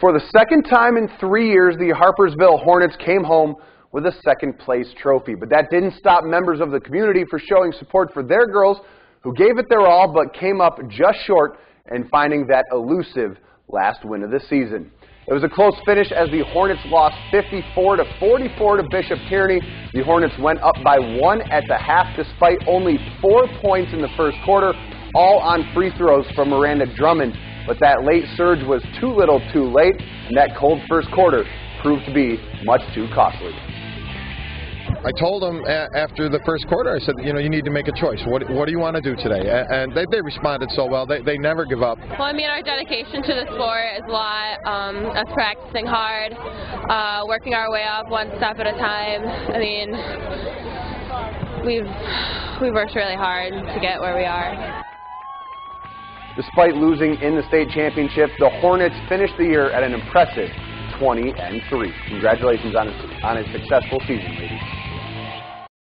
For the second time in three years, the Harpursville Hornets came home with a second place trophy. But that didn't stop members of the community for showing support for their girls who gave it their all but came up just short in finding that elusive last win of the season. It was a close finish as the Hornets lost 54 to 44 to Bishop Kearney. The Hornets went up by one at the half despite only four points in the first quarter, all on free throws from Miranda Drummond. But that late surge was too little too late, and that cold first quarter proved to be much too costly. I told them after the first quarter, I said, you know, you need to make a choice. What, what do you want to do today? And they, they responded so well. They, they never give up. Well, I mean, our dedication to the sport is a lot. Um, us practicing hard, uh, working our way up one step at a time. I mean, we've we've worked really hard to get where we are. Despite losing in the state championship, the Hornets finished the year at an impressive 20 and 3. Congratulations on a, on a successful season, ladies.